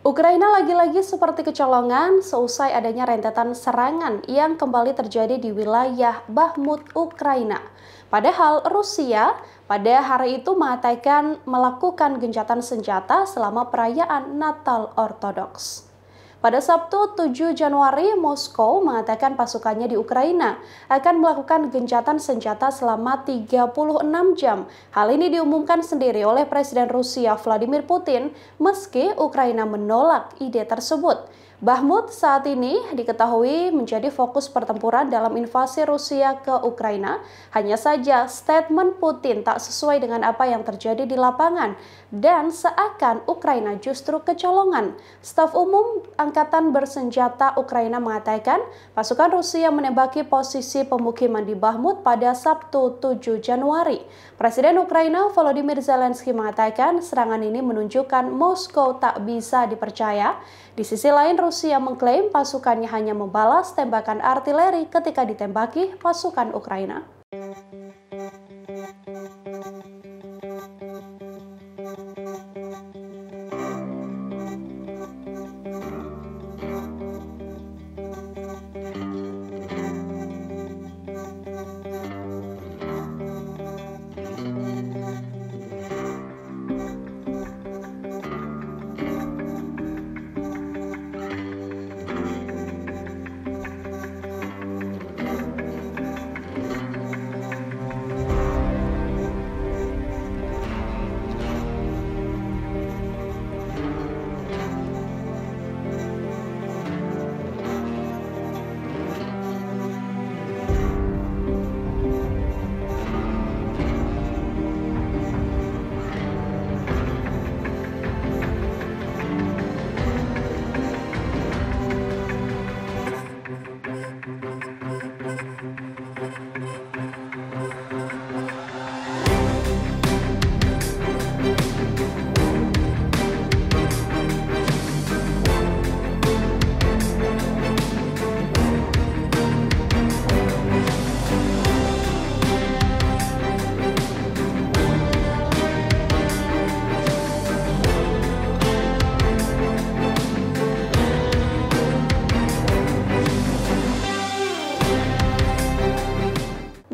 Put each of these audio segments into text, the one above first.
Ukraina lagi-lagi seperti kecolongan seusai adanya rentetan serangan yang kembali terjadi di wilayah Bahmut, Ukraina. Padahal Rusia pada hari itu mengatakan melakukan gencatan senjata selama perayaan Natal Ortodoks. Pada Sabtu 7 Januari, Moskow mengatakan pasukannya di Ukraina akan melakukan gencatan senjata selama 36 jam. Hal ini diumumkan sendiri oleh Presiden Rusia Vladimir Putin meski Ukraina menolak ide tersebut. Bahmut saat ini diketahui menjadi fokus pertempuran dalam invasi Rusia ke Ukraina. Hanya saja statement Putin tak sesuai dengan apa yang terjadi di lapangan dan seakan Ukraina justru kecolongan. Staf umum Angkatan Bersenjata Ukraina mengatakan pasukan Rusia menembaki posisi pemukiman di Bahmut pada Sabtu 7 Januari. Presiden Ukraina Volodymyr Zelensky mengatakan serangan ini menunjukkan Moskow tak bisa dipercaya. Di sisi lain, Rusia mengklaim pasukannya hanya membalas tembakan artileri ketika ditembaki pasukan Ukraina.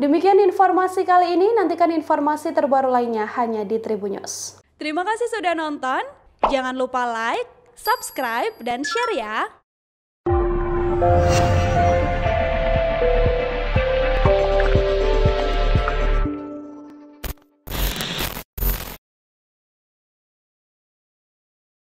Demikian informasi kali ini, nantikan informasi terbaru lainnya hanya di Tribunnews. Terima kasih sudah nonton, jangan lupa like, subscribe, dan share ya!